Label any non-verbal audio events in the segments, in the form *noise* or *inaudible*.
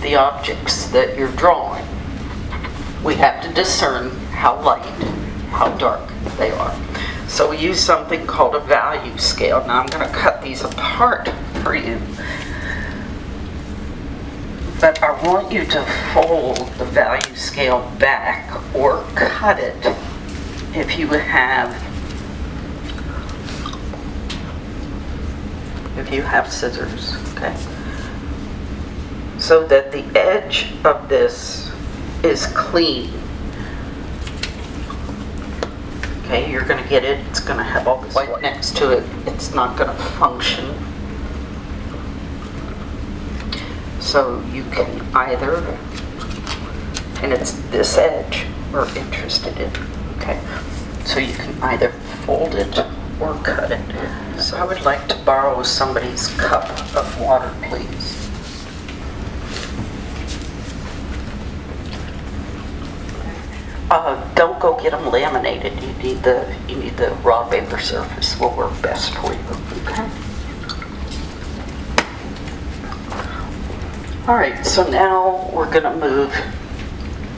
the objects that you're drawing. We have to discern how light, how dark they are. So we use something called a value scale. Now I'm going to cut these apart for you. But I want you to fold the value scale back or cut it if you have if you have scissors, okay? So that the edge of this is clean. Okay, you're gonna get it, it's gonna have all this white next to it, it's not gonna function. So you can either, and it's this edge we're interested in, okay? So you can either fold it or cut it. So I would like to borrow somebody's cup of water, please. Uh, don't go get them laminated. You need the you need the raw paper surface will work best for you. Okay. All right. So now we're gonna move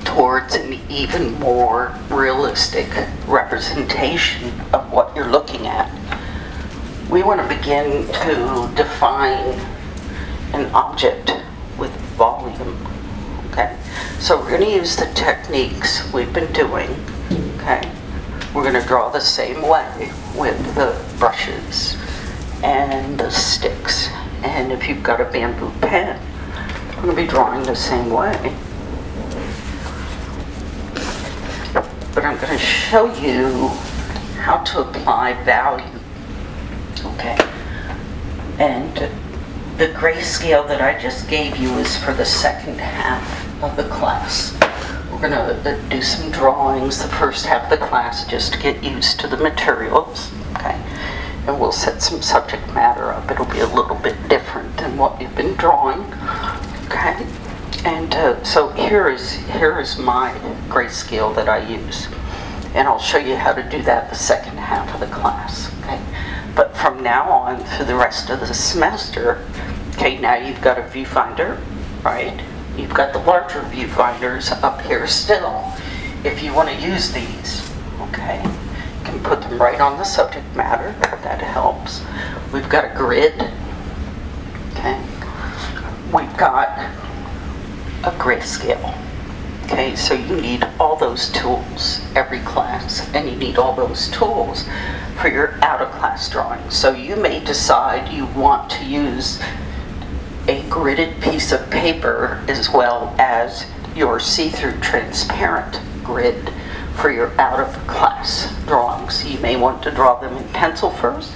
towards an even more realistic representation of what you're looking at. We want to begin to define an object with volume. Okay, so we're going to use the techniques we've been doing. Okay, we're going to draw the same way with the brushes and the sticks. And if you've got a bamboo pen, we're going to be drawing the same way. But I'm going to show you how to apply value. Okay, and the grayscale that I just gave you is for the second half of the class. We're going to do some drawings the first half of the class just to get used to the materials, okay? And we'll set some subject matter up. It'll be a little bit different than what you've been drawing, okay? And uh, so here is, here is my grayscale that I use. And I'll show you how to do that the second half of the class, okay? But from now on through the rest of the semester, okay, now you've got a viewfinder, right? You've got the larger viewfinders up here still. If you want to use these, okay, you can put them right on the subject matter. That helps. We've got a grid, okay. We've got a grayscale. Okay, so you need all those tools every class, and you need all those tools for your out-of-class drawing. So you may decide you want to use a gridded piece of paper as well as your see-through transparent grid for your out-of-class drawings. You may want to draw them in pencil first,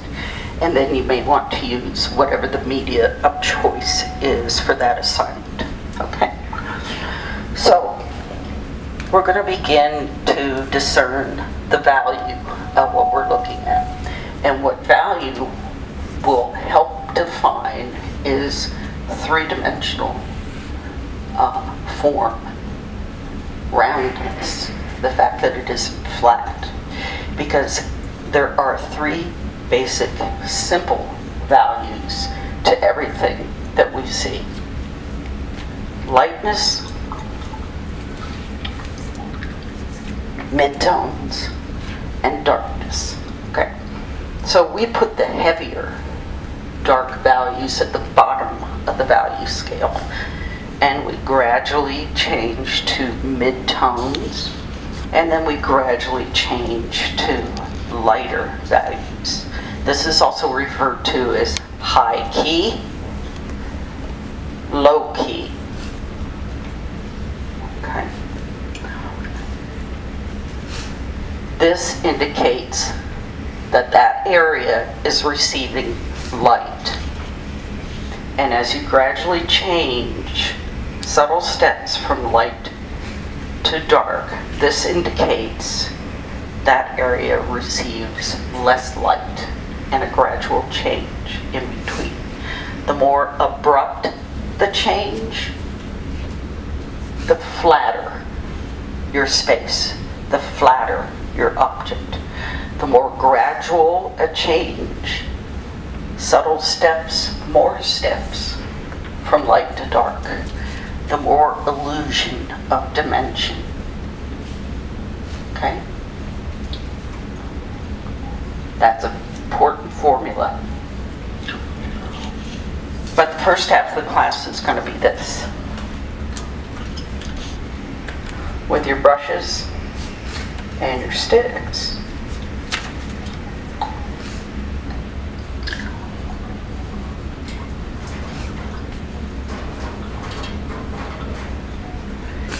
and then you may want to use whatever the media of choice is for that assignment. Okay? So, we're going to begin to discern the value of what we're looking at. And what value will help define is three-dimensional uh, form, roundness, the fact that it is flat. Because there are three basic, simple values to everything that we see. Lightness, midtones, and darkness. Okay, so we put the heavier dark values at the bottom of the value scale. And we gradually change to mid-tones, and then we gradually change to lighter values. This is also referred to as high key, low key. Okay. This indicates that that area is receiving light. And as you gradually change subtle steps from light to dark, this indicates that area receives less light and a gradual change in between. The more abrupt the change, the flatter your space, the flatter your object. The more gradual a change, subtle steps, more steps from light to dark, the more illusion of dimension. Okay? That's an important formula. But the first half of the class is going to be this. With your brushes and your sticks.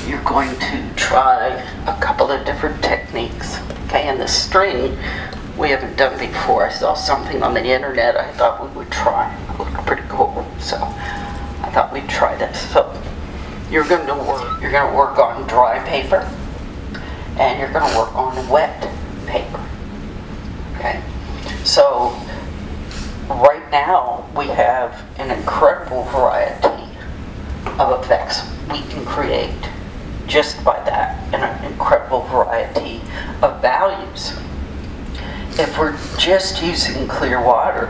You're going to try a couple of different techniques. Okay, and the string we haven't done before. I saw something on the internet I thought we would try. It looked pretty cool, so I thought we'd try this. So you're going to work. You're going to work on dry paper, and you're going to work on wet paper. Okay. So right now we have an incredible variety of effects we can create just by that, and an incredible variety of values if we're just using clear water,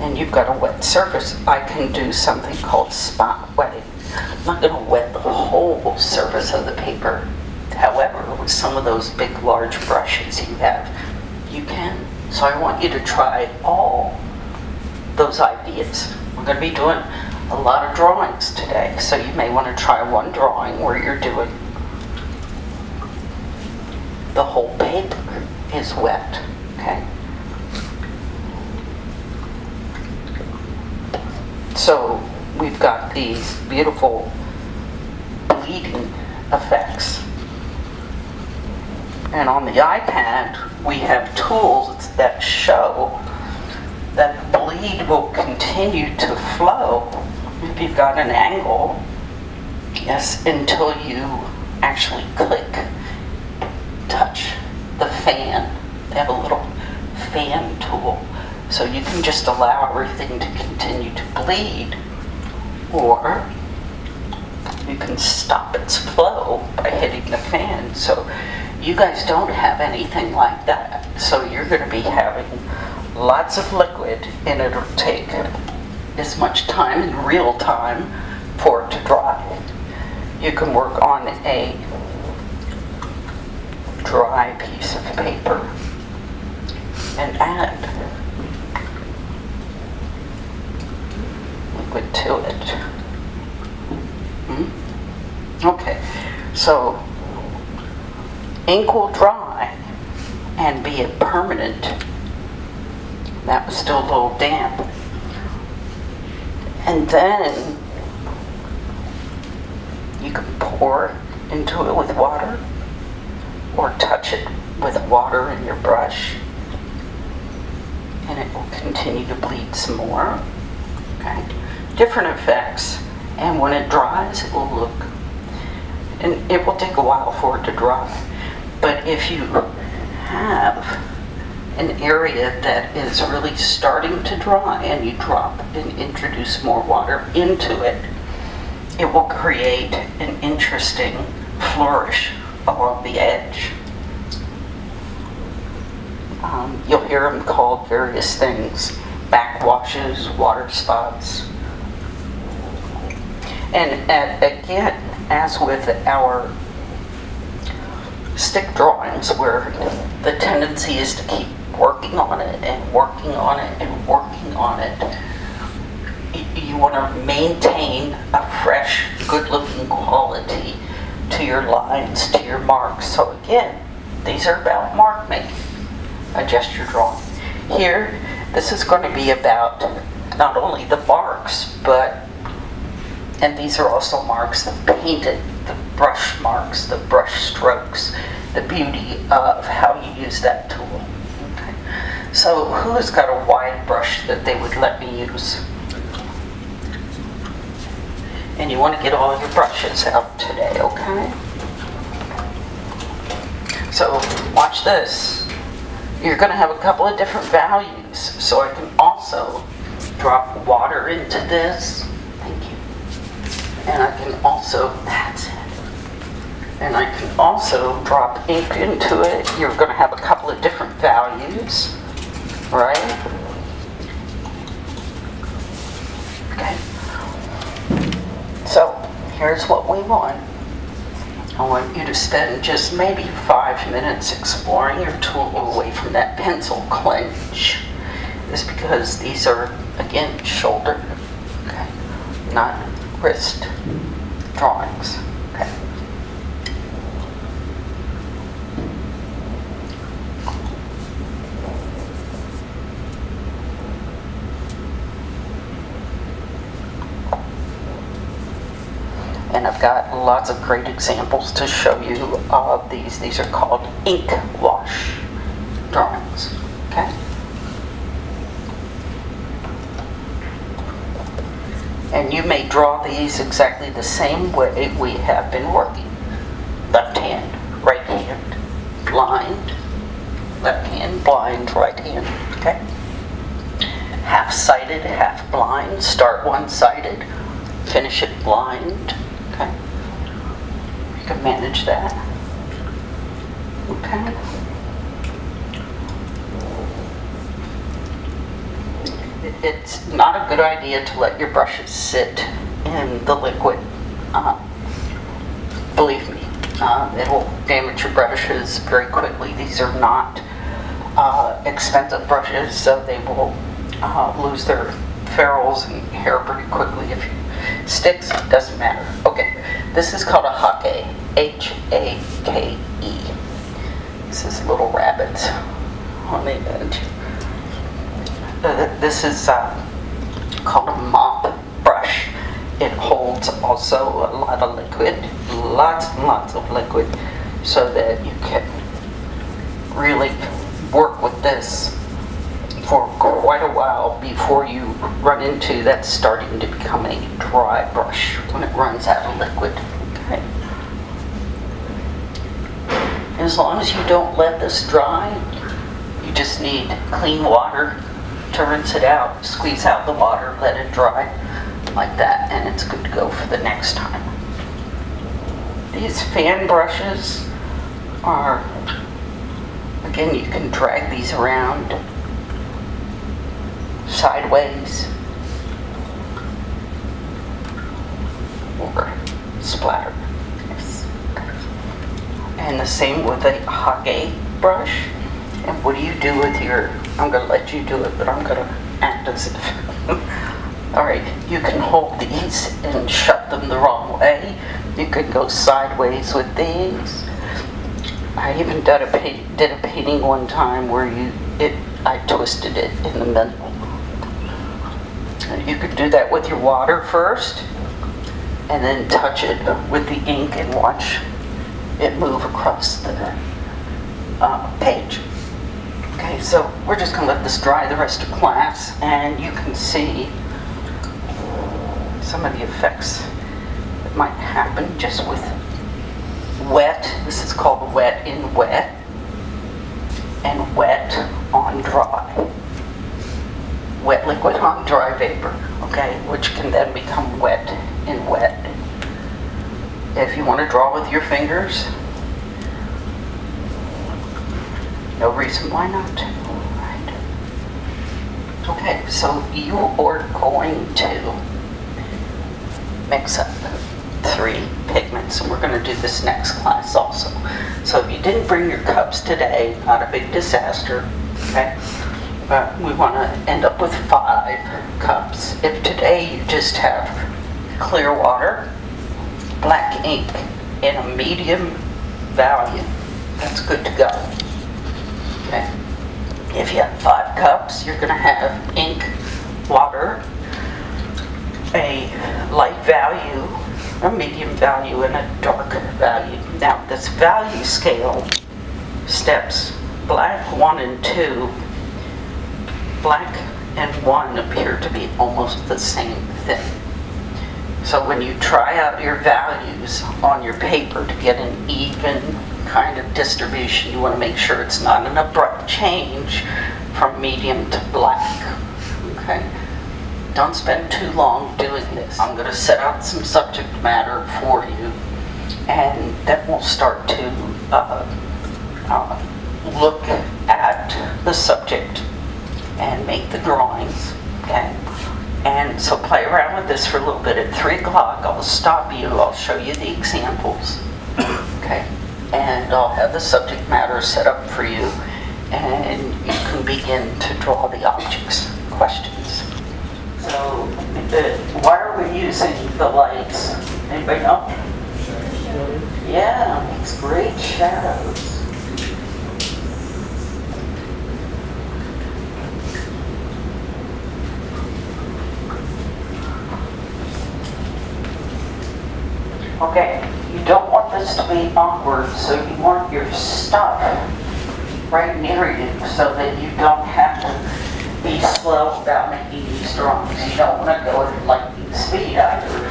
and you've got a wet surface, I can do something called spot wetting. I'm not going to wet the whole surface of the paper. However, with some of those big, large brushes you have, you can. So I want you to try all those ideas. We're going to be doing a lot of drawings today, so you may want to try one drawing where you're doing the whole paper is wet, okay? So we've got these beautiful bleeding effects. And on the iPad, we have tools that show that bleed will continue to flow if you've got an angle, yes, until you actually click touch the fan. They have a little fan tool. So you can just allow everything to continue to bleed, or you can stop its flow by hitting the fan. So you guys don't have anything like that. So you're going to be having lots of liquid, and it'll take as much time in real time for it to dry. You can work on a dry piece of paper and add liquid to it. Hmm? Okay, so ink will dry and be a permanent. That was still a little damp. And then you can pour into it with water or touch it with water in your brush and it will continue to bleed some more. Okay, different effects and when it dries it will look and it will take a while for it to dry but if you have an area that is really starting to dry and you drop and introduce more water into it it will create an interesting flourish along the edge. Um, you'll hear them called various things backwashes, water spots. And, and again, as with our stick drawings, where the tendency is to keep working on it and working on it and working on it, you want to maintain a fresh, good looking quality to your lines, to your marks. So again, these are about mark making, a gesture drawing. Here, this is going to be about not only the marks, but, and these are also marks, the painted, the brush marks, the brush strokes, the beauty of how you use that tool. So who has got a wide brush that they would let me use? And you want to get all your brushes out today, okay? So watch this. You're going to have a couple of different values. So I can also drop water into this. Thank you. And I can also, that's it. And I can also drop ink into it. You're going to have a couple of different values, right? Okay. So here's what we want. I want you to spend just maybe five minutes exploring your tool away from that pencil clench. Is because these are, again, shoulder, okay, not wrist drawings. Got lots of great examples to show you of these. These are called ink wash drawings, okay? And you may draw these exactly the same way we have been working. Left hand, right hand, blind, left hand, blind, right hand, okay? Half-sighted, half-blind, start one-sided, finish it blind, can manage that, okay? It's not a good idea to let your brushes sit in the liquid. Uh, Believe me, uh, it'll damage your brushes very quickly. These are not uh, expensive brushes, so they will uh, lose their ferrules and hair pretty quickly if you sticks, doesn't matter. Okay, this is called a hake, H-A-K-E. This is little rabbits on the edge. Uh, This is uh, called a mop brush. It holds also a lot of liquid, lots and lots of liquid, so that you can really work with this for quite a while before you run into that starting to become a dry brush when it runs out of liquid. Okay. As long as you don't let this dry, you just need clean water to rinse it out, squeeze out the water, let it dry like that, and it's good to go for the next time. These fan brushes are, again, you can drag these around sideways or splatter. And the same with a hake brush. And what do you do with your, I'm gonna let you do it, but I'm gonna act as if. *laughs* All right, you can hold these and shut them the wrong way. You could go sideways with these. I even did a, pa- did a painting one time where you, it, I twisted it in the middle. You could do that with your water first, and then touch it with the ink and watch it move across the uh, page. Okay, so we're just gonna let this dry the rest of class, and you can see some of the effects that might happen just with wet. This is called wet in wet, and wet on dry. Wet liquid on dry vapor, okay, which can then become wet in wet. If you want to draw with your fingers, no reason why not. Right. Okay, so you are going to mix up three pigments, and we're going to do this next class also. So if you didn't bring your cups today, not a big disaster, okay? But we want to end up with five cups. If today you just have clear water, black ink, in a medium value, that's good to go. Okay? If you have five cups, you're going to have ink, water, a light value, a medium value, and a dark value. Now, this value scale steps black 1 and 2, black and 1 appear to be almost the same thing. So when you try out your values on your paper to get an even kind of distribution, you want to make sure it's not an abrupt change from medium to black. Okay? Don't spend too long doing this. I'm going to set out some subject matter for you, and then we'll start to uh, uh, look at the subject and make the drawings. Okay? And so play around with this for a little bit. At 3 o'clock, I'll stop you, I'll show you the examples. Okay? And I'll have the subject matter set up for you, and you can begin to draw the objects, questions. So, uh, why are we using the lights? Anybody know? Yeah, makes great shadows. Okay, you don't want this to be awkward, so you want your stuff right near you so that you don't have to be slow about making these drawings. You don't want to go at lightning speed either,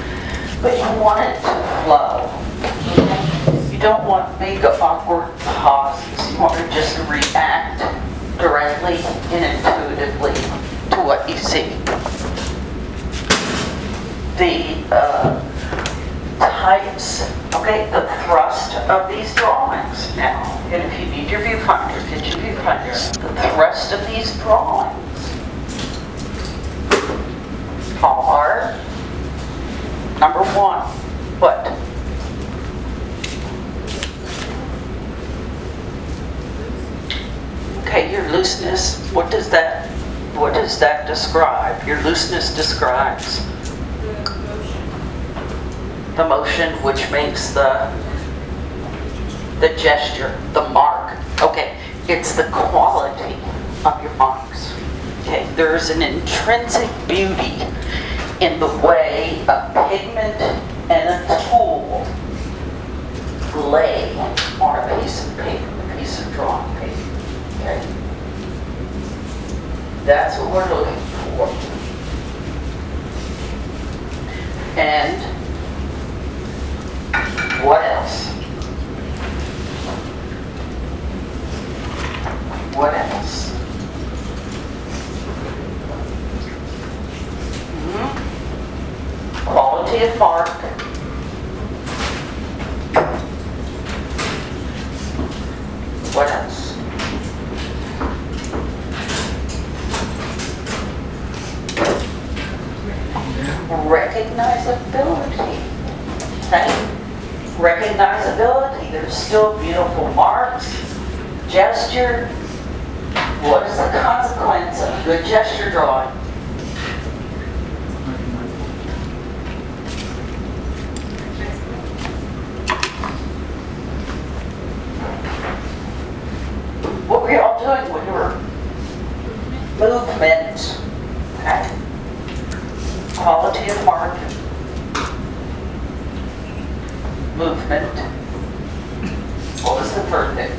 but you want it to flow. You don't want big awkward pauses. You want to just react directly and intuitively to what you see. The uh, types, okay, the thrust of these drawings now. And if you need your viewfinder, get your viewfinder. The thrust of these drawings are, number one, what? Okay, your looseness, what does that, what does that describe? Your looseness describes the motion which makes the the gesture, the mark. Okay, it's the quality of your marks. Okay, there's an intrinsic beauty in the way a pigment and a tool lay on a piece of paper, a piece of drawing paper. Okay? That's what we're looking for. And what else? What else? Hmm? Quality of mark. What else? Recognizability. Okay? Recognizability. There's still beautiful marks, gesture. What is the consequence of good gesture drawing? What were y'all doing when you were movement? Okay. Quality of mark. Movement. What was the third thing?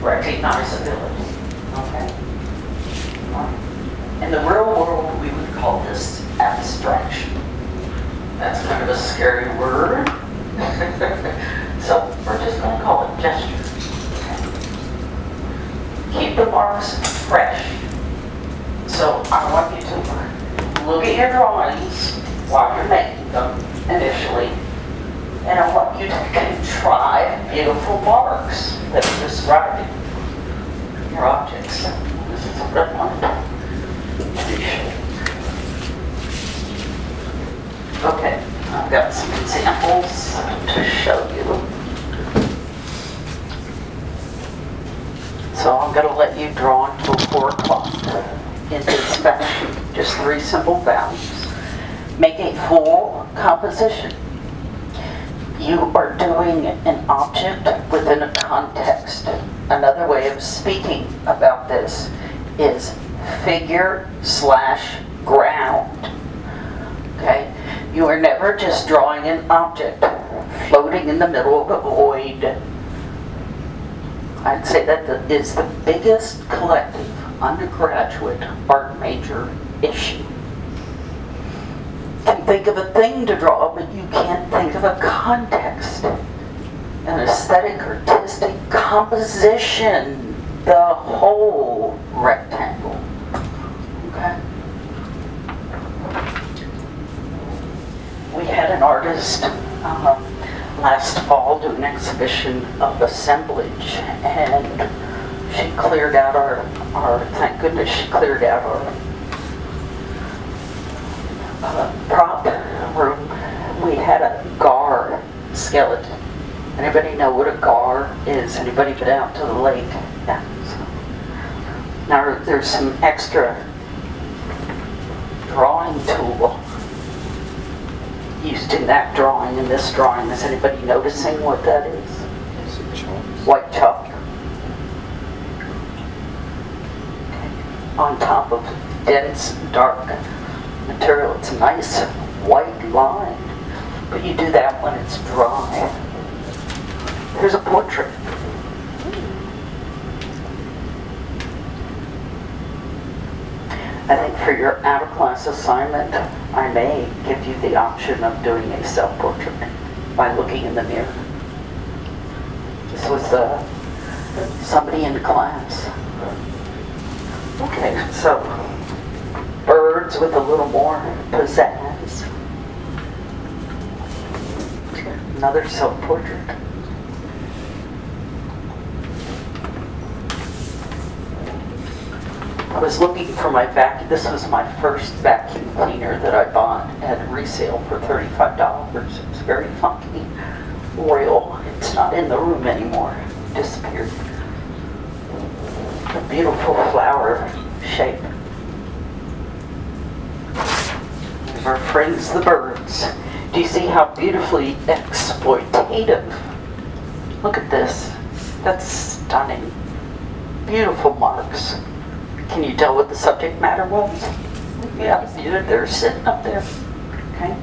Recognizability. Okay. In the real world, we would call this abstraction. That's kind of a scary word. so we're just going to call it gesture. Keep the marks fresh. So I want you to look at your drawings while you're making them initially. And I want you to contrive beautiful marks that are describing your objects. This is what I wanted to show. Okay, I've got some examples to show you. So I'm going to let you draw until 4 o'clock in this fashion. Just three simple values. Make a full composition. You are doing an object within a context. Another way of speaking about this is figure slash ground. Okay? You are never just drawing an object floating in the middle of a void. I'd say that is the biggest collective undergraduate art major issue. Can think of a thing to draw, but you can't think of a context, an aesthetic, artistic composition, the whole rectangle. Okay? We had an artist um, last fall do an exhibition of assemblage, and she cleared out our, our thank goodness she cleared out our uh, prop room. We had a gar skeleton. Anybody know what a gar is? Anybody been out to the lake? Yeah. so. Now there's some extra drawing tool used in that drawing and this drawing. Is anybody noticing what that is? Is it chunks? white chalk on top of dense, dark material. It's a nice white line, but you do that when it's dry. Here's a portrait. I think for your out-of-class assignment, I may give you the option of doing a self-portrait by looking in the mirror. This was uh, somebody in class. Okay, so birds with a little more pizzazz. Another self-portrait. I was looking for my vacuum. This was my first vacuum cleaner that I bought at resale for $35. It's very funky, royal. It's not in the room anymore. Disappeared. A beautiful flower shape. There's our friends, the birds. Do you see how beautifully exploitative? Look at this. That's stunning. Beautiful marks. Can you tell what the subject matter was? Yeah, they're- they're sitting up there. Okay.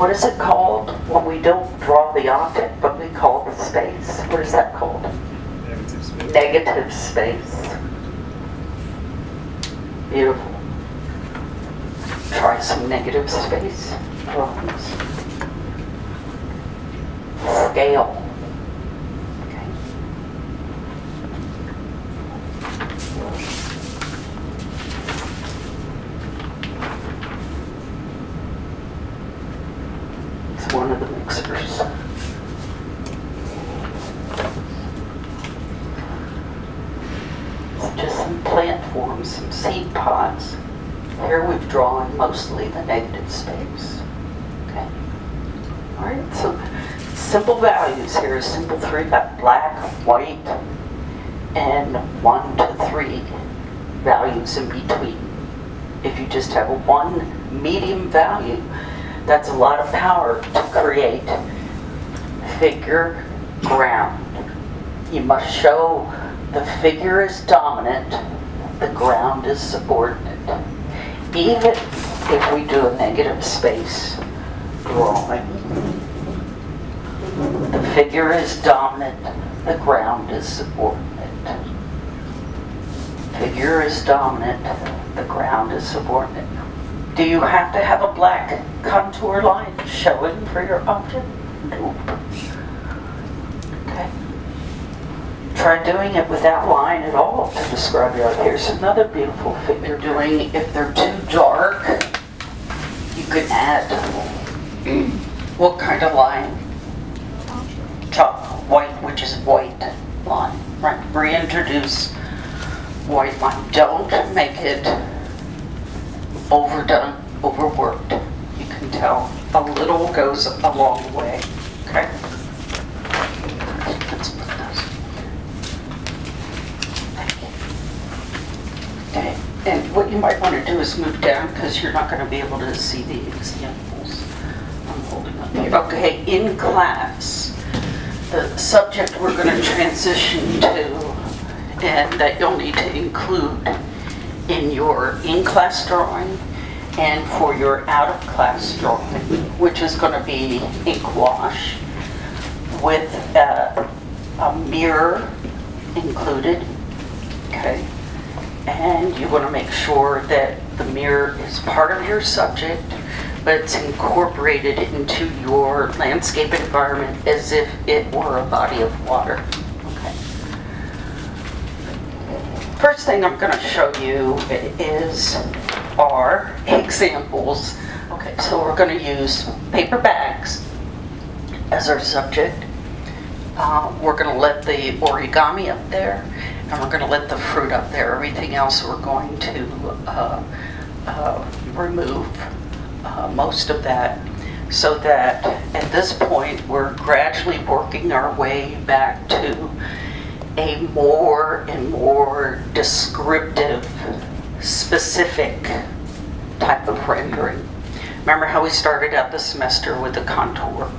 What is it called when we don't draw the object, but we call the space? What is that called? Negative space. Negative space. Beautiful. Try some negative space drawings. Scale. Okay. It's one of the mixers. just some plant forms, some seed pods. Here we've drawn mostly the negative space. Okay. All right, so simple values here, a simple three, got black, white, and one to three values in between. If you just have one medium value, that's a lot of power to create figure ground. You must show the figure is dominant, the ground is subordinate. Even if we do a negative space drawing, figure is dominant, the ground is subordinate. Figure is dominant, the ground is subordinate. Do you have to have a black contour line showing for your object? Nope. Okay. Try doing it without line at all to describe your, here's another beautiful figure doing, if they're too dark, you can add, hmm, what kind of line? Chalk, white, which is white line, right, reintroduce white line, don't make it overdone, overworked. You can tell a little goes a long way, okay? Let's put those. Okay, and what you might want to do is move down because you're not going to be able to see the examples I'm holding up here. Okay, in class, the subject we're going to transition to and that you'll need to include in your in-class drawing and for your out-of-class drawing, which is going to be ink wash with uh, a mirror included, okay? And you want to make sure that the mirror is part of your subject, but it's incorporated into your landscape environment as if it were a body of water, okay? First thing I'm going to show you is our examples. Okay, so we're going to use paper bags as our subject. Uh, We're going to let the origami up there, and we're going to let the fruit up there. Everything else, we're going to uh, uh, remove uh, most of that, so that at this point, we're gradually working our way back to a more and more descriptive, specific type of rendering. Remember how we started out the semester with the contour?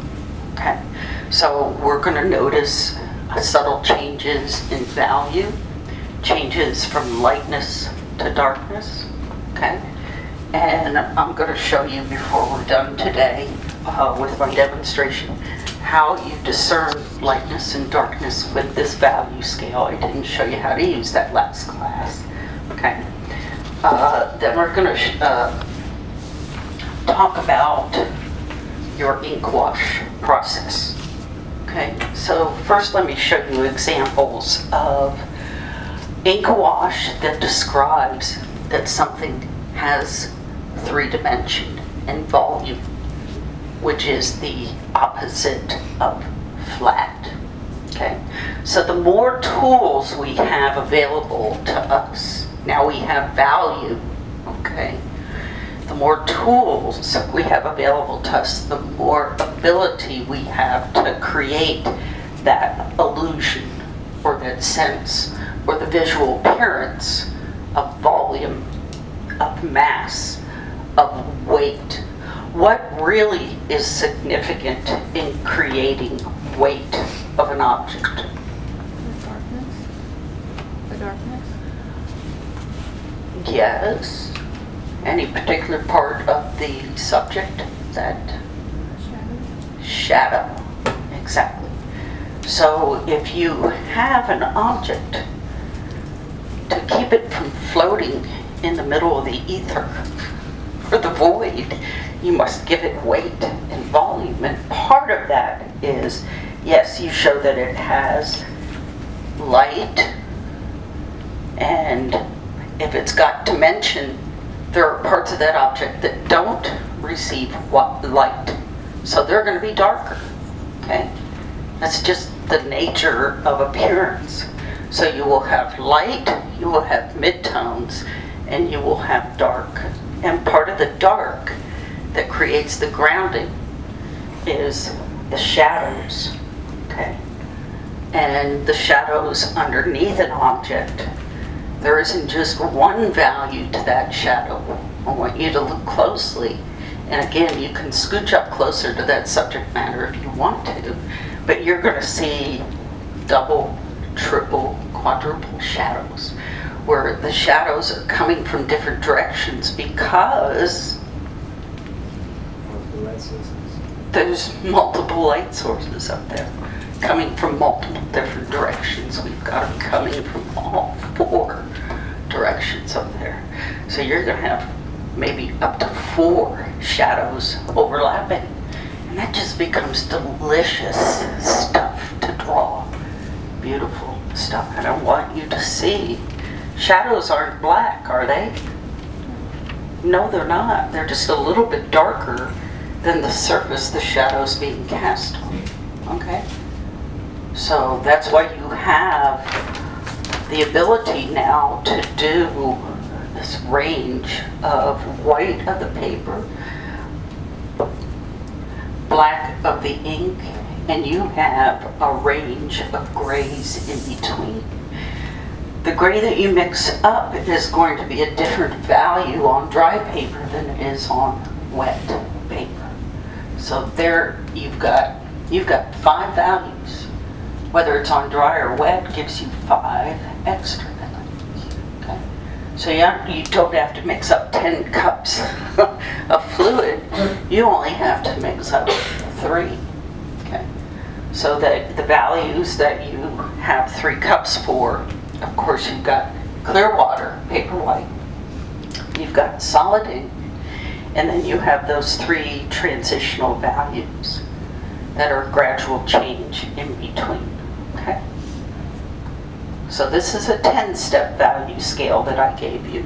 Okay, so we're going to notice subtle changes in value, changes from lightness to darkness. Okay, and I'm going to show you before we're done today uh, with my demonstration how you discern lightness and darkness with this value scale. I didn't show you how to use that last class. Okay, uh, then we're going to uh, talk about your ink wash process. Okay, so first let me show you examples of ink wash that describes that something has three dimension and volume, which is the opposite of flat. Okay, so the more tools we have available to us, now we have value, okay? the more tools we have available to us, the more ability we have to create that illusion or that sense or the visual appearance of volume, of mass, of weight. What really is significant in creating weight of an object? The darkness? The darkness? Yes. Any particular part of the subject that Shadow? shadow. Exactly. So if you have an object, to keep it from floating in the middle of the ether or the void, you must give it weight and volume. And part of that is, yes, you show that it has light, and if it's got dimension, there are parts of that object that don't receive what light. So they're going to be darker. Okay? That's just the nature of appearance. So you will have light, you will have midtones, and you will have dark. And part of the dark that creates the grounding is the shadows. Okay? And the shadows underneath an object there isn't just one value to that shadow. I want you to look closely. And again, you can scooch up closer to that subject matter if you want to, but you're going to see double, triple, quadruple shadows, where the shadows are coming from different directions because there's multiple light sources up there coming from multiple different directions. We've got them coming from all *laughs* four directions up there. So you're going to have maybe up to four shadows overlapping. And that just becomes delicious stuff to draw. Beautiful stuff. And I want you to see. Shadows aren't black, are they? No, they're not. They're just a little bit darker than the surface the shadow's being cast on. Okay? So that's why you have the ability now to do this range of white of the paper, black of the ink, and you have a range of grays in between. The gray that you mix up is going to be a different value on dry paper than it is on wet paper. So there you've got you've got five values. Whether it's on dry or wet gives you five extra values. Okay? So you, you don't have to mix up 10 cups *laughs* of fluid. You only have to mix up three. Okay? So that the values that you have three cups for, of course, you've got clear water, paper white, you've got solid ink, and then you have those three transitional values that are gradual change in between. Okay? So this is a 10-step value scale that I gave you.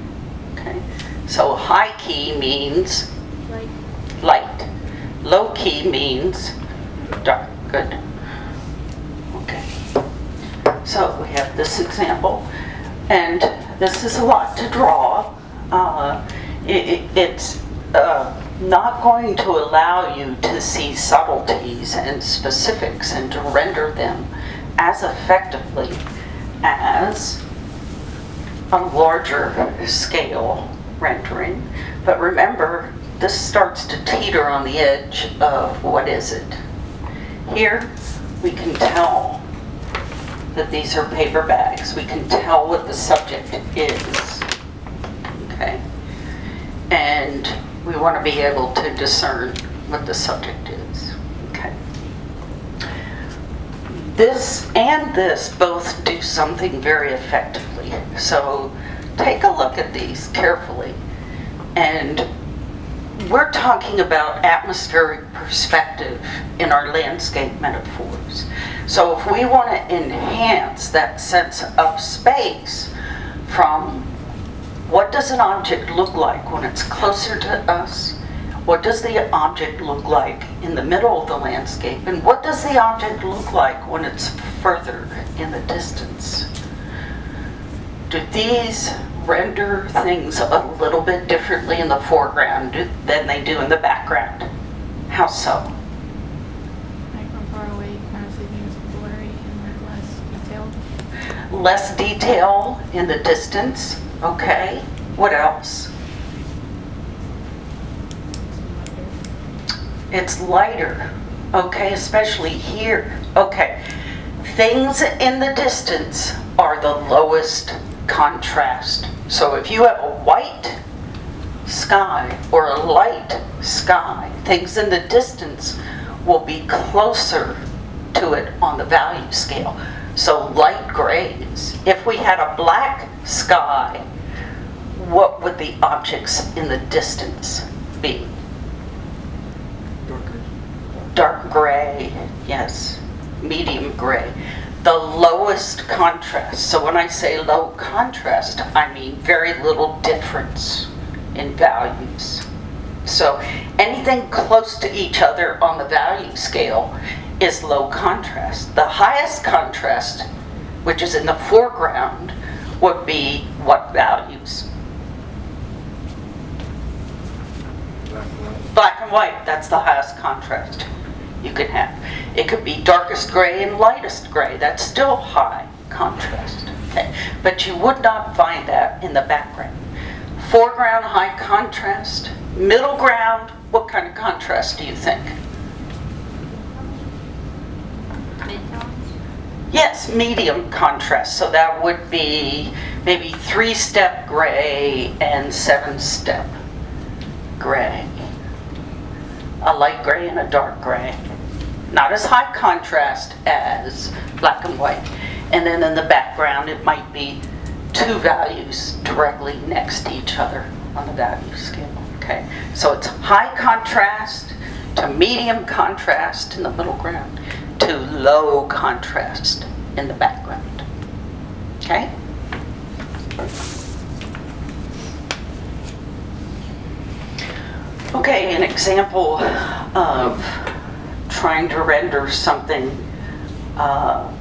Okay. So high key means Like, light. Low key means dark. Good. So we have this example, and this is a lot to draw. Uh, it- it's uh, not going to allow you to see subtleties and specifics and to render them as effectively as a larger scale rendering. But remember, this starts to teeter on the edge of what is it. Here, we can tell that these are paper bags. We can tell what the subject is. Okay? And we want to be able to discern what the subject is. Okay? This and this both do something very effectively. So take a look at these carefully. And we're talking about atmospheric perspective in our landscape metaphors. So if we want to enhance that sense of space from what does an object look like when it's closer to us? What does the object look like in the middle of the landscape? And what does the object look like when it's further in the distance? Do these render things a little bit differently in the foreground than they do in the background? How so? like from far away, you kind of see things blurry and less detailed. Less detail in the distance, okay? What else? It's lighter, okay, especially here. Okay, things in the distance are the lowest contrast. So if you have a white sky or a light sky, things in the distance will be closer to it on the value scale. So light grays. If we had a black sky, what would the objects in the distance be? Darker. dark gray, yes, medium gray. The lowest contrast. So when I say low contrast, I mean very little difference in values. So anything close to each other on the value scale is low contrast. The highest contrast, which is in the foreground, would be what values? Black and white. Black and white, that's the highest contrast you can have. It could be darkest gray and lightest gray, that's still high contrast. Okay, but you would not find that in the background. Foreground, high contrast. Middle ground, what kind of contrast do you think? Yes, medium contrast, so that would be maybe three-step gray and seven-step gray. A light gray and a dark gray. Not as high contrast as black and white. And then in the background, it might be two values directly next to each other on the value scale, okay? So it's high contrast to medium contrast in the middle ground to low contrast in the background, okay? Okay, an example of trying to render something uh,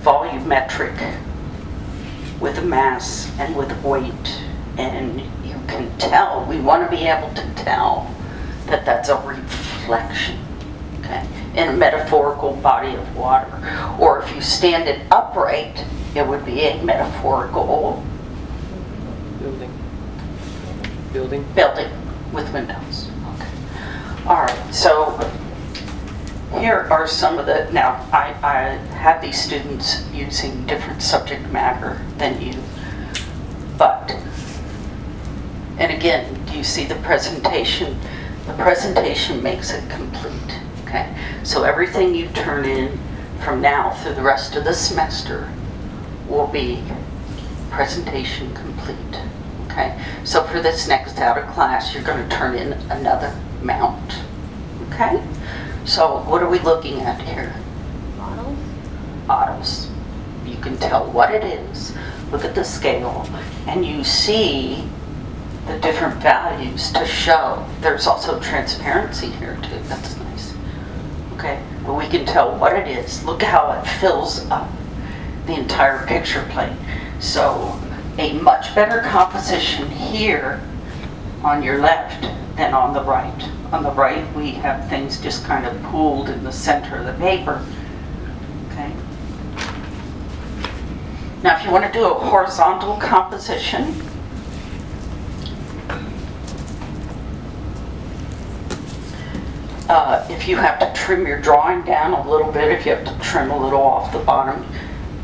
volumetric with mass and with weight. And you can tell, we want to be able to tell that that's a reflection, okay, in a metaphorical body of water. Or if you stand it upright, it would be a metaphorical Building. Building. building with windows. Okay. All right, so here are some of the, now, I, I have these students using different subject matter than you, but, and again, do you see the presentation? The presentation makes it complete, okay? So everything you turn in from now through the rest of the semester will be presentation complete, okay? So for this next out of class, you're going to turn in another mount, okay? So what are we looking at here? Bottles? Autos. You can tell what it is, look at the scale, and you see the different values to show. There's also transparency here too, that's nice. Okay, but we can tell what it is. Look how it fills up the entire picture plate. So a much better composition here on your left than on the right. On the right, we have things just kind of pooled in the center of the paper. Okay. Now, if you want to do a horizontal composition, uh, if you have to trim your drawing down a little bit, if you have to trim a little off the bottom,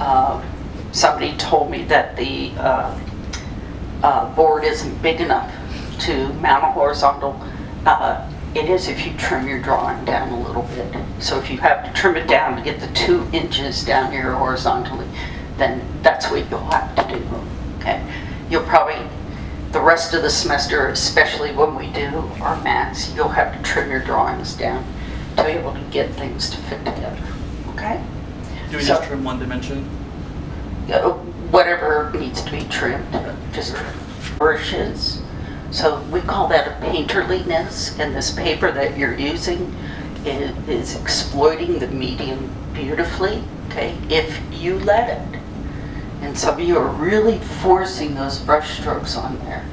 uh, somebody told me that the uh, uh, board isn't big enough to mount a horizontal. Uh, It is if you trim your drawing down a little bit. So if you have to trim it down to get the two inches down here horizontally, then that's what you'll have to do, okay? You'll probably, the rest of the semester, especially when we do our maths, you'll have to trim your drawings down to be able to get things to fit together, okay? Do we So- just trim one dimension? whatever needs to be trimmed, just brushes. So we call that a painterliness, and this paper that you're using is exploiting the medium beautifully, okay, if you let it. And some of you are really forcing those brush strokes on there.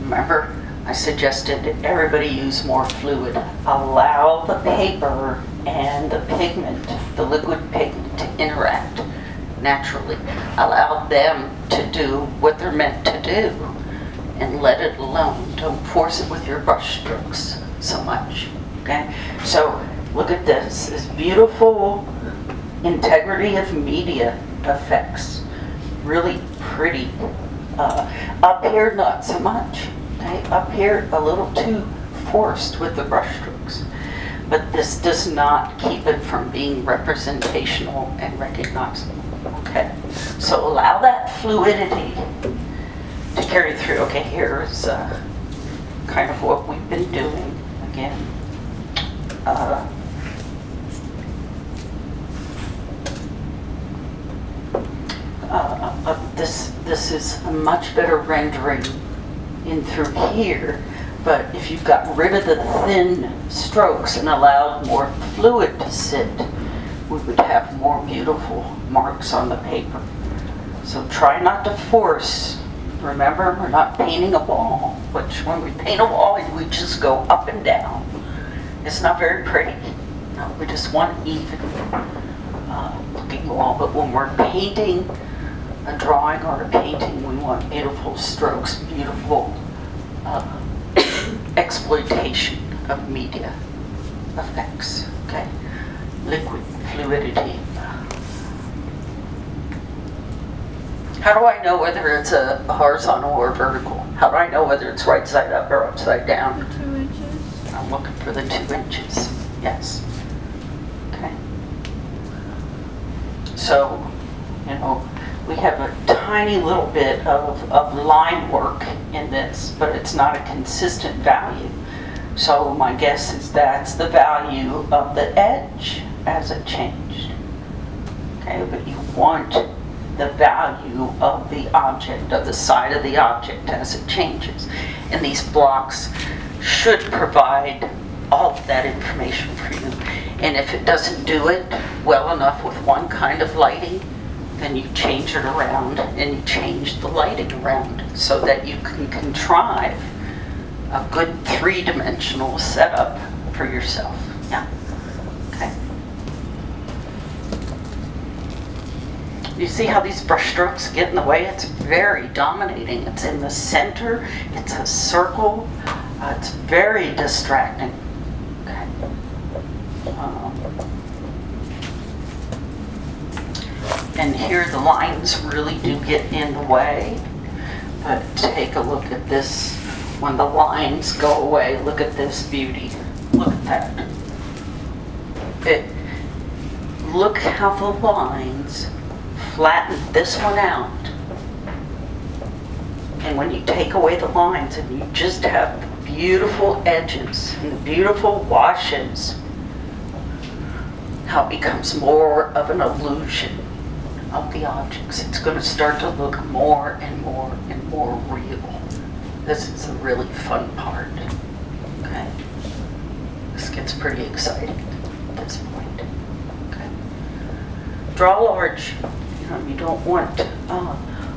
Remember, I suggested everybody use more fluid. Allow the paper and the pigment, the liquid pigment, to interact naturally. Allow them to do what they're meant to do and let it alone. Don't force it with your brush strokes so much, okay? So look at this, this beautiful integrity of media effects. Really pretty. Uh, up here, not so much. Okay? Up here, a little too forced with the brush strokes. But this does not keep it from being representational and recognizable. Okay? So allow that fluidity to carry through. Okay, here's uh, kind of what we've been doing again. Uh, uh, uh, this this is a much better rendering in through here. But if you've got rid of the thin strokes and allowed more fluid to sit, we would have more beautiful marks on the paper. So try not to force. Remember, we're not painting a wall, which when we paint a wall, we just go up and down. It's not very pretty. No, we just want even uh, looking wall. But when we're painting a drawing or a painting, we want beautiful strokes, beautiful uh, *coughs* exploitation of media effects. Okay, liquid fluidity. How do I know whether it's a horizontal or vertical? How do I know whether it's right side up or upside down? Two inches. I'm looking for the two inches, yes. Okay. So, you know, we have a tiny little bit of, of line work in this, but it's not a consistent value. So my guess is that's the value of the edge as it changed. Okay, but you want the value of the object, of the side of the object as it changes. And these blocks should provide all of that information for you. And if it doesn't do it well enough with one kind of lighting, then you change it around and you change the lighting around so that you can contrive a good three-dimensional setup for yourself. Yeah, okay. You see how these brush strokes get in the way? It's very dominating. It's in the center, it's a circle, uh, it's very distracting. Okay. Um, And here the lines really do get in the way. But take a look at this, when the lines go away, look at this beauty. Look at that. It, look how the lines flatten this one out. And when you take away the lines and you just have beautiful edges and beautiful washes, how it becomes more of an illusion of the objects. It's going to start to look more and more and more real. This is a really fun part. Okay? This gets pretty exciting at this point. Okay? Draw large. You you don't want uh,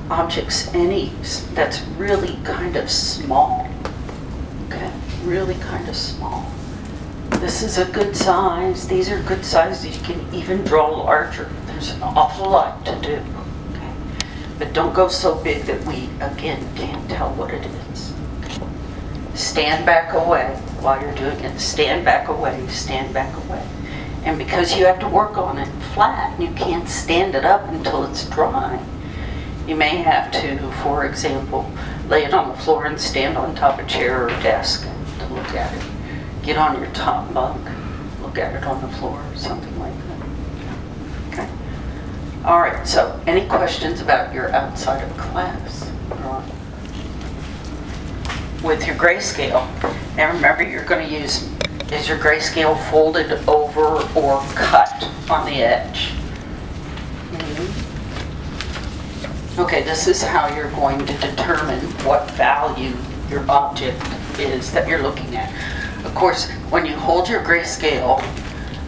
objects any that's really kind of small. Okay? Really kind of small. This is a good size. These are good sizes. You can even draw larger. There's an awful lot to do. Okay? But don't go so big that we, again, can't tell what it is. Stand back away while you're doing it. Stand back away, stand back away. And because you have to work on it flat, and you can't stand it up until it's dry. You may have to, for example, lay it on the floor and stand on top of a chair or desk to look at it. Get on your top bunk, look at it on the floor, or something like that. Okay? All right, so any questions about your outside of class? With your grayscale, and remember you're going to use, is your grayscale folded over or cut on the edge? Mhm. Okay, this is how you're going to determine what value your object is that you're looking at. Of course, when you hold your grayscale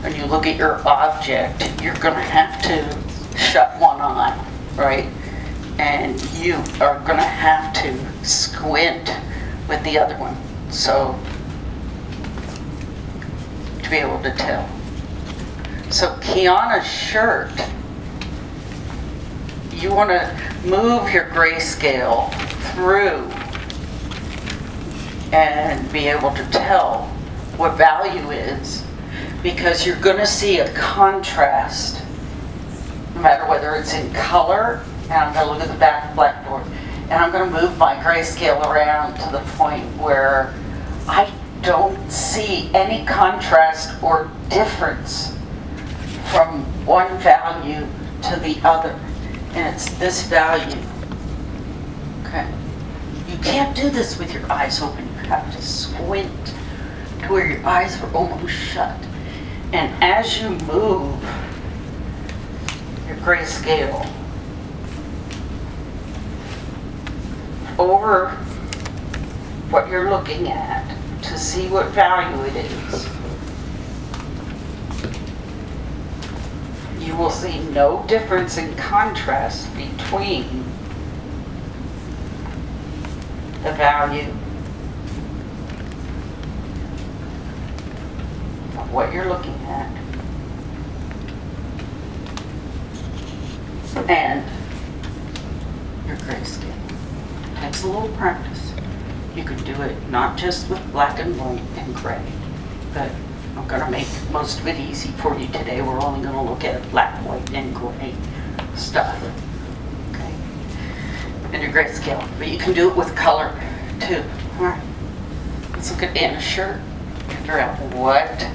and you look at your object, you're going to have to shut one eye, right? And you are going to have to squint with the other one. So, to be able to tell. So, Kiana's shirt you want to move your grayscale through and be able to tell what value is because you're going to see a contrast no matter whether it's in color and I'm going to look at the back blackboard and I'm going to move my grayscale around to the point where I don't see any contrast or difference from one value to the other and it's this value. Okay? You can't do this with your eyes open. You have to squint to where your eyes are almost shut. And as you move your grayscale over what you're looking at to see what value it is, you will see no difference in contrast between the value of what you're looking at and your grayscale. Takes a little practice. You can do it not just with black and white and gray, but I'm going to make most of it easy for you today. We're only going to look at black, white, and gray stuff. Okay? And your grayscale. But you can do it with color too. All right. Let's look at Anna's shirt. Figure out what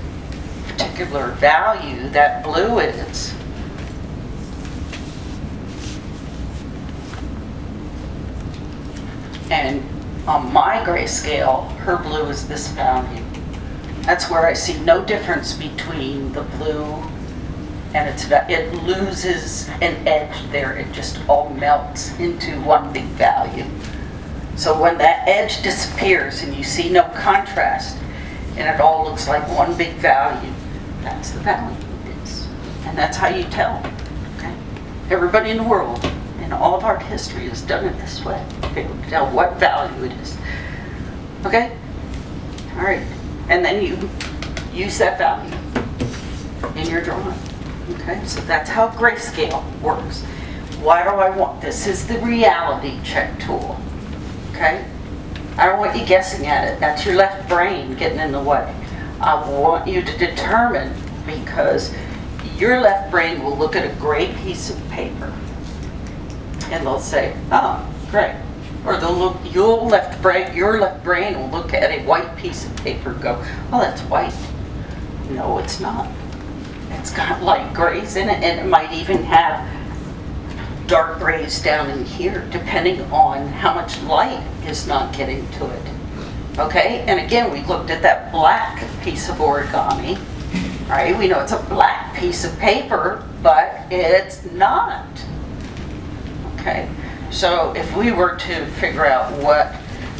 particular value that blue is. And on my grayscale, her blue is this value. That's where I see no difference between the blue and it's, it loses an edge there. It just all melts into one big value. So when that edge disappears and you see no contrast and it all looks like one big value, that's the value it is. And that's how you tell, okay? Everybody in the world, in all of art history has done it this way. able tell what value it is. Okay? All right. And then you use that value in your drawing. Okay, so that's how grayscale works. Why do I want, this is the reality check tool. Okay? I don't want you guessing at it. That's your left brain getting in the way. I want you to determine because your left brain will look at a gray piece of paper and they'll say, oh, great. Or they'll look, your left brain, your left brain will look at a white piece of paper and go, well, that's white. No, it's not. It's got light grays in it, and it might even have dark grays down in here, depending on how much light is not getting to it. Okay, and again, we looked at that black piece of origami, right? We know it's a black piece of paper, but it's not. Okay, so if we were to figure out what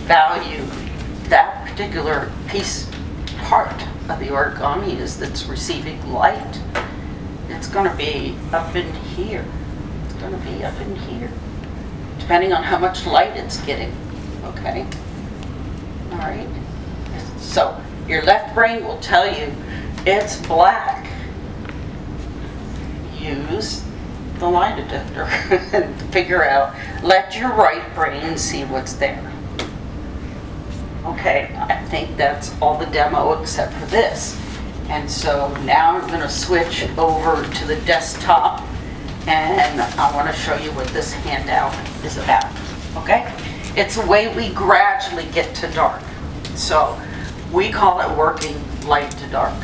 value that particular piece, part of the origami is that's receiving light, it's gonna be up in here. It's gonna be up in here, depending on how much light it's getting, okay? All right, so your left brain will tell you it's black. Use the lie detector and figure out, let your right brain see what's there. Okay, I think that's all the demo except for this. And so now I'm gonna switch over to the desktop and I wanna show you what this handout is about, okay? It's a way we gradually get to dark. So we call it working light to dark.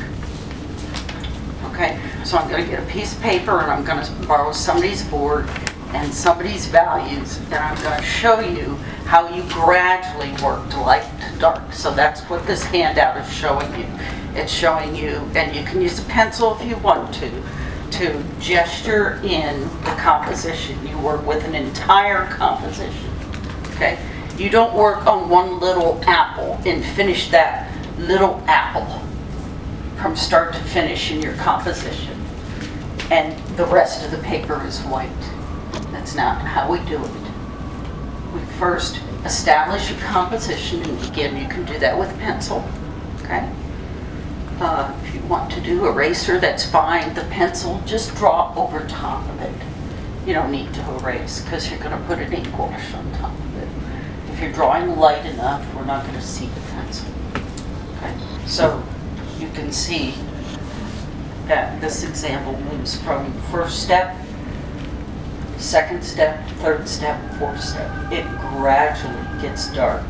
Okay, so I'm gonna get a piece of paper and I'm gonna borrow somebody's board and somebody's values, and I'm gonna show you how you gradually work to light to dark. So that's what this handout is showing you. It's showing you, and you can use a pencil if you want to, to gesture in the composition. You work with an entire composition, okay? You don't work on one little apple and finish that little apple from start to finish in your composition. And the rest of the paper is white. That's not how we do it. We first establish a composition, and again, you can do that with pencil, okay? Uh, If you want to do eraser, that's fine. The pencil, just draw over top of it. You don't need to erase, because you're gonna put an ink wash on top of it. If you're drawing light enough, we're not gonna see the pencil. Okay, so you can see that this example moves from first step, second step, third step, fourth step. It gradually gets dark.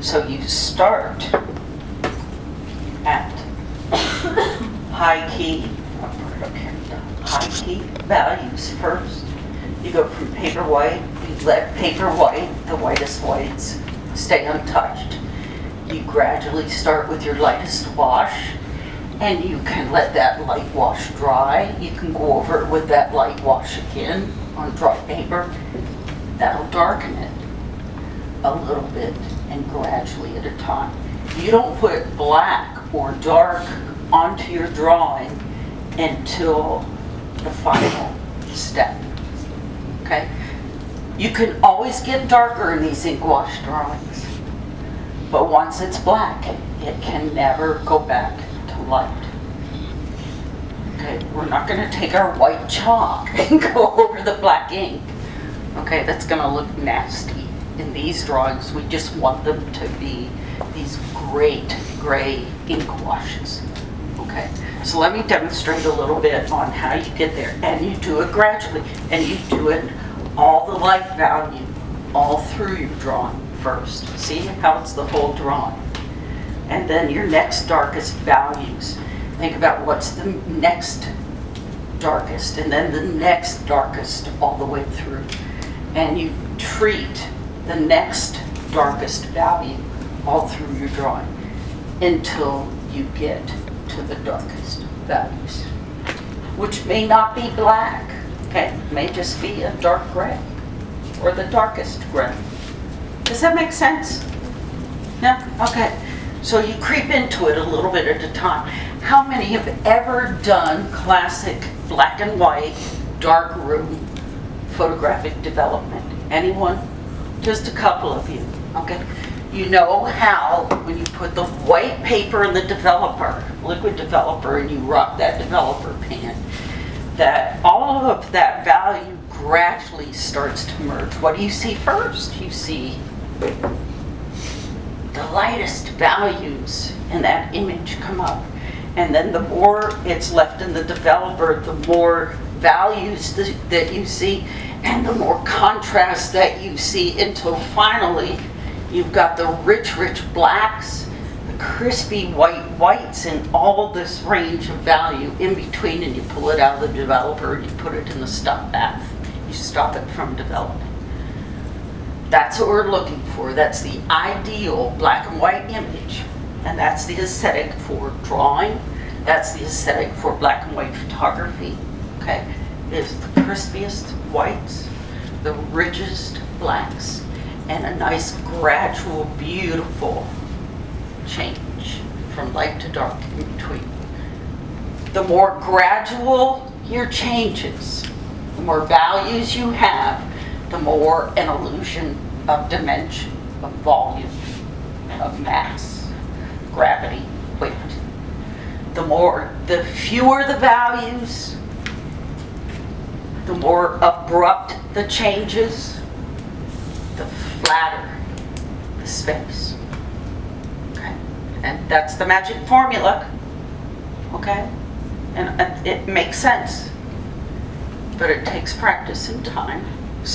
So you start at high key, high key values first. You go from paper white, you let paper white, the whitest whites, stay untouched. You gradually start with your lightest wash, and you can let that light wash dry. You can go over it with that light wash again on dry paper. That'll darken it a little bit and gradually at a time. You don't put black or dark onto your drawing until the final step, okay? You can always get darker in these ink wash drawings, but once it's black, it can never go back light. Okay, we're not gonna take our white chalk *laughs* and go over the black ink. Okay, that's gonna look nasty. In these drawings, we just want them to be these great gray ink washes. Okay, so let me demonstrate a little bit on how you get there. And you do it gradually, and you do it all the light value, all through your drawing first. See how it's the whole drawing? And then your next darkest values. Think about what's the next darkest, and then the next darkest all the way through. And you treat the next darkest value all through your drawing until you get to the darkest values, which may not be black, okay? It may just be a dark gray or the darkest gray. Does that make sense? Yeah, okay. So you creep into it a little bit at a time. How many have ever done classic black and white, dark room photographic development? Anyone? Just a couple of you, okay? You know how, when you put the white paper in the developer, liquid developer, and you rub that developer pan, that all of that value gradually starts to merge. What do you see first? You see the lightest values in that image come up. And then the more it's left in the developer, the more values th- that you see and the more contrast that you see until finally you've got the rich, rich blacks, the crispy white whites, and all this range of value in between. And you pull it out of the developer and you put it in the stop bath. You stop it from developing. That's what we're looking for. That's the ideal black and white image. And that's the aesthetic for drawing. That's the aesthetic for black and white photography. Okay? Is the crispiest whites the richest blacks and a nice gradual, beautiful change from light to dark in between. The more gradual your changes, the more values you have, the more an illusion of dimension, of volume, of mass, gravity, weight. The more, the fewer the values, the more abrupt the changes, the flatter the space. Okay? And that's the magic formula, okay? And it makes sense, but it takes practice and time.